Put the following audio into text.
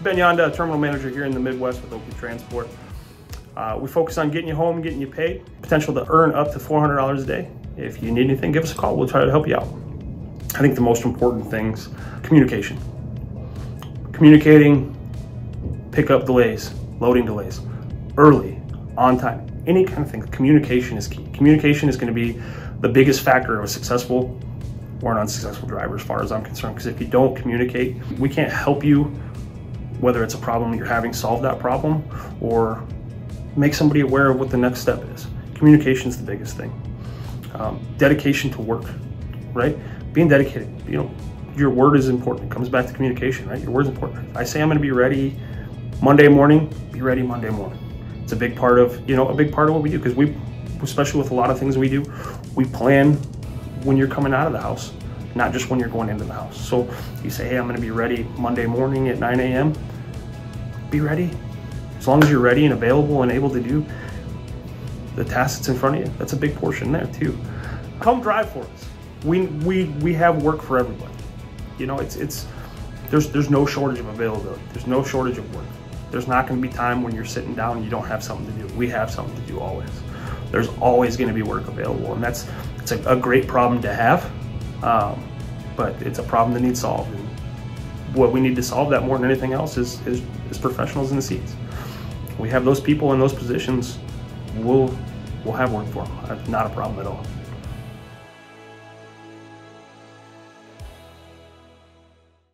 Ben Janda, terminal manager here in the Midwest with Oakley Transport. Uh, we focus on getting you home, getting you paid, potential to earn up to $400 a day. If you need anything, give us a call. We'll try to help you out. I think the most important things, communication. Communicating, pickup delays, loading delays, early, on time, any kind of thing. Communication is key. Communication is going to be the biggest factor of a successful or an unsuccessful driver as far as I'm concerned. Because if you don't communicate, we can't help you, whether it's a problem you're having, solve that problem, or make somebody aware of what the next step is. Communication is the biggest thing. Um, dedication to work, right? Being dedicated, you know, your word is important. It comes back to communication, right? Your word is important. I say I'm going to be ready Monday morning, be ready Monday morning. It's a big part of, you know, a big part of what we do because we, especially with a lot of things we do, we plan when you're coming out of the house, not just when you're going into the house. So you say, hey, I'm going to be ready Monday morning at 9 a.m. Be ready. As long as you're ready and available and able to do the task that's in front of you, that's a big portion there too. Come drive for us. We we we have work for everybody. You know, it's it's there's there's no shortage of availability. There's no shortage of work. There's not going to be time when you're sitting down and you don't have something to do. We have something to do always. There's always going to be work available, and that's it's a, a great problem to have. Um, but it's a problem that needs solved. What we need to solve that more than anything else is, is, is professionals in the seats. We have those people in those positions. We'll we'll have work for them. Uh, not a problem at all.